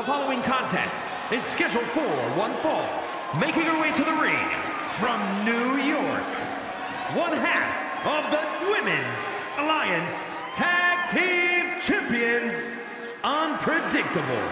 The following contest is scheduled for one fall. Making her way to the ring from New York, one half of the Women's Alliance Tag Team Champions, Unpredictable.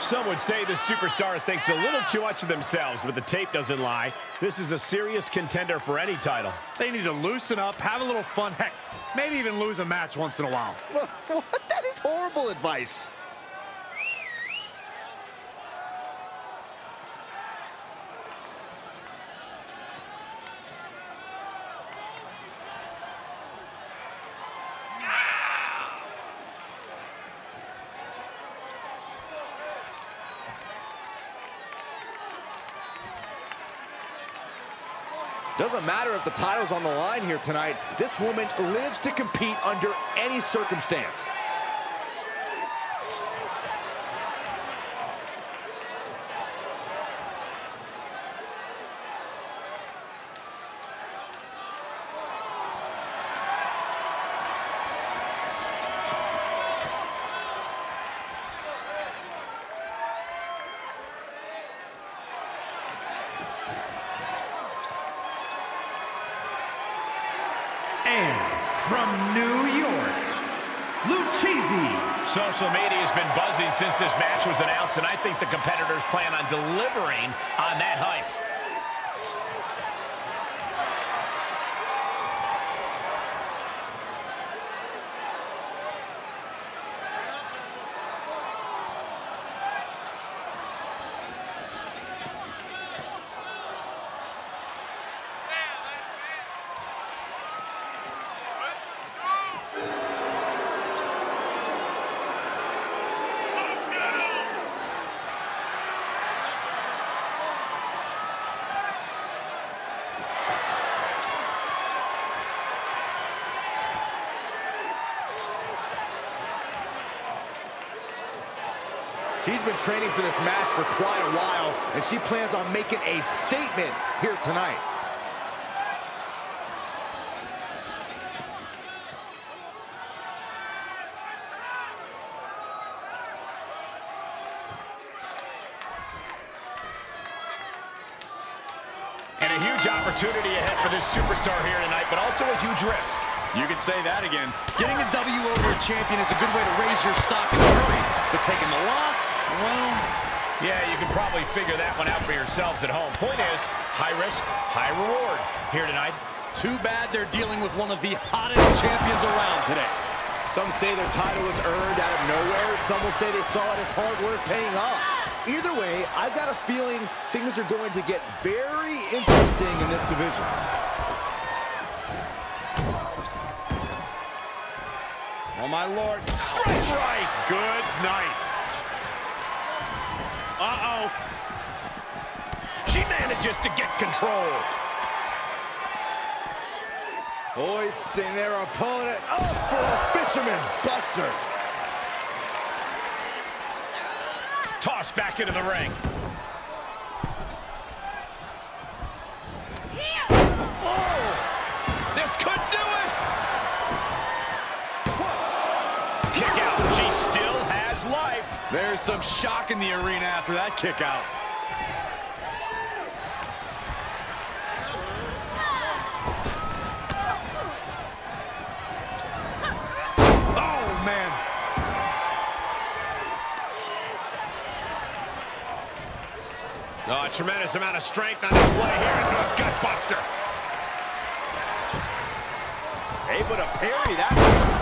Some would say the superstar thinks a little too much of themselves, but the tape doesn't lie. This is a serious contender for any title. They need to loosen up, have a little fun, heck, maybe even lose a match once in a while. What? That is horrible advice. Doesn't matter if the title's on the line here tonight. This woman lives to compete under any circumstance. And from New York, Lucchese. Social media has been buzzing since this match was announced, and I think the competitors plan on delivering on that hype. She's been training for this match for quite a while, and she plans on making a statement here tonight. And a huge opportunity ahead for this superstar here tonight, but also a huge risk. You could say that again. Getting a W over a champion is a good way to raise your stock in a hurry. But taking the loss, well... Yeah, you can probably figure that one out for yourselves at home. Point is, high risk, high reward here tonight. Too bad they're dealing with one of the hottest champions around today. Some say their title was earned out of nowhere. Some will say they saw it as hard work paying off. Either way, I've got a feeling things are going to get very interesting in this division. Oh, my Lord. Strike right. Good night. Uh-oh. She manages to get control. Hoisting their opponent up for a fisherman buster. Tossed back into the ring. There's some shock in the arena after that kick out. Oh, man. Oh, a tremendous amount of strength on display here. into a gut buster. Able to parry that.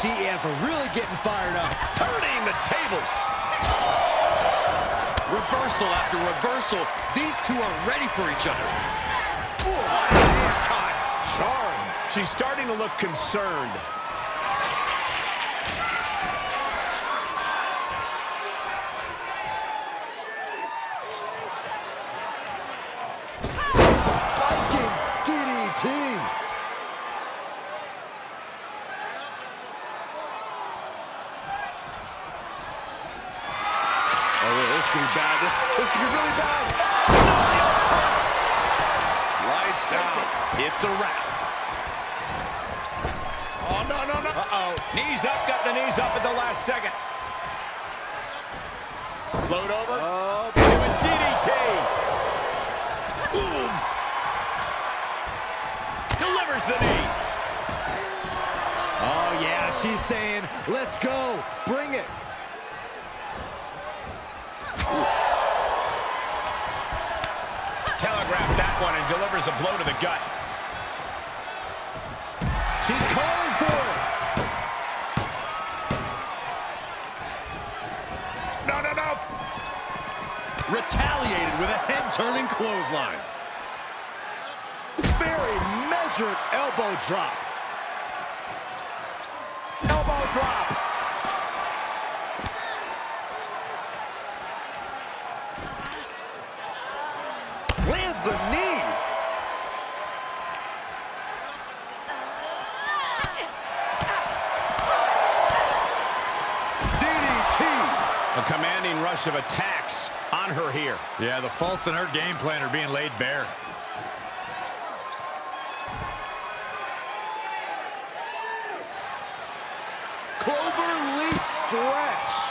She is really getting fired up. Turning the tables. Reversal after reversal. These two are ready for each other. Charm. She's starting to look concerned. Spiking DDT. Oh, wait, this could be bad. This, this could be really bad. Lights out. It's a wrap. Oh, no, no, no. Uh-oh. Knees up, got the knees up at the last second. Float over. Oh, a DDT. Boom. Delivers the knee. Oh, yeah, she's saying, let's go, bring it. Telegraphed that one and delivers a blow to the gut. She's calling for it. No, no, no. Retaliated with a head-turning clothesline. Very measured elbow drop. Elbow drop. Lands the knee. DDT. A commanding rush of attacks on her here. Yeah, the faults in her game plan are being laid bare. Clover leaf stretch.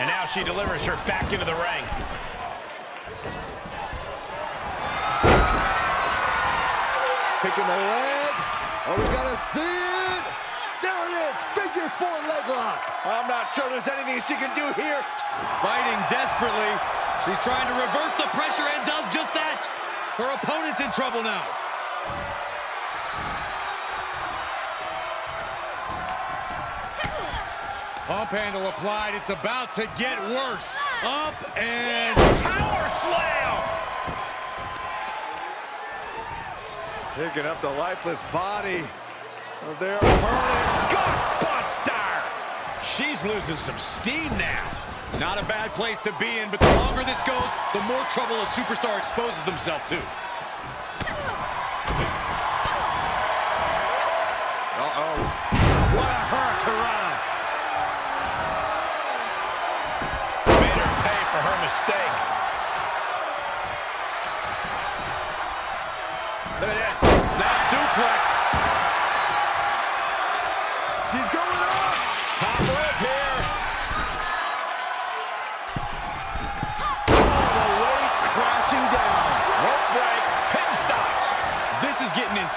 And now she delivers her back into the ring. Picking the leg. Are we gonna see it? There it is, figure four leg lock. I'm not sure there's anything she can do here. Fighting desperately. She's trying to reverse the pressure and does just that. Her opponent's in trouble now. Pump handle applied. It's about to get worse. Up and Power slam! Picking up the lifeless body of their opponent. Gutbuster! She's losing some steam now. not a bad place to be in, but the longer this goes, the more trouble a superstar exposes themselves to.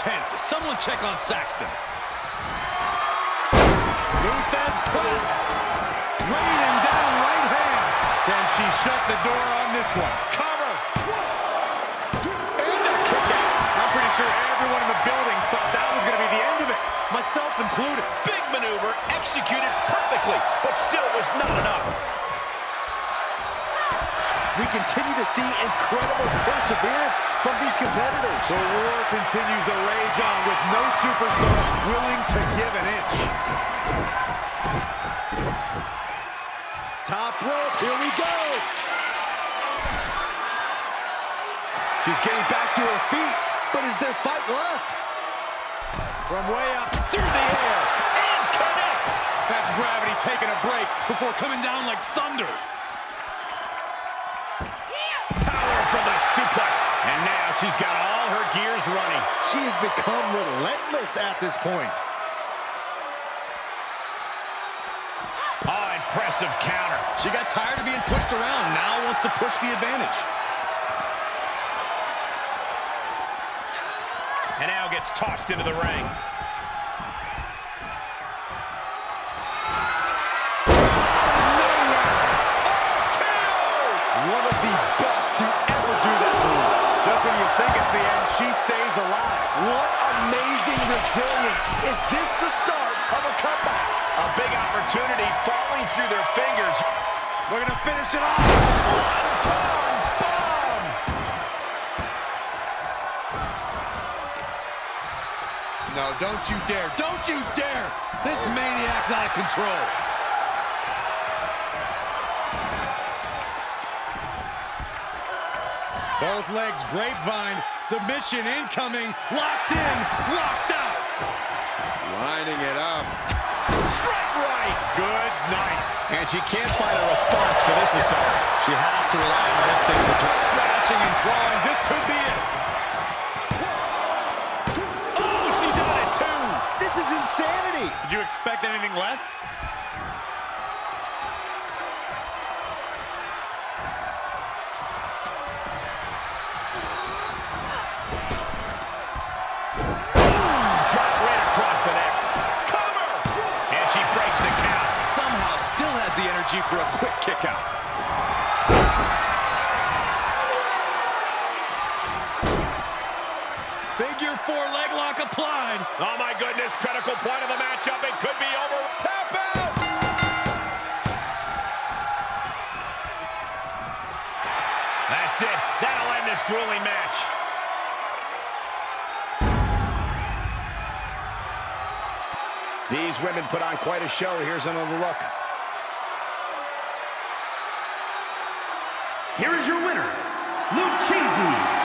Intense. Someone check on Saxton. Lou Thesz press. Raining down right hands. Can she shut the door on this one? Cover. And a kick out. I'm pretty sure everyone in the building thought that was going to be the end of it, myself included. Big maneuver executed perfectly, but still was not enough. We continue to see incredible perseverance from these competitors. The war continues to rage on with no superstar willing to give an inch. Top rope, here we go. She's getting back to her feet, but is there fight left? From way up through the air. And connects. That's gravity taking a break before coming down like thunder. Suplex. And now she's got all her gears running. She has become relentless at this point. Oh, impressive counter. She got tired of being pushed around, now wants to push the advantage. And now gets tossed into the ring. Stays alive. What amazing resilience. Is this the start of a comeback? A big opportunity falling through their fingers. We're going to finish it off. One-ton bomb. No, don't you dare. Don't you dare. This maniac's out of control. Both legs grapevine, submission incoming, locked in, locked out. Lining it up. Straight right, good night. And she can't find a response for this assault. She has to rely on her instincts to try. Scratching and clawing, this could be it. Oh, she's out it too. This is insanity. Did you expect anything less? That's it. That'll end this grueling match. These women put on quite a show. Here's another look. Here is your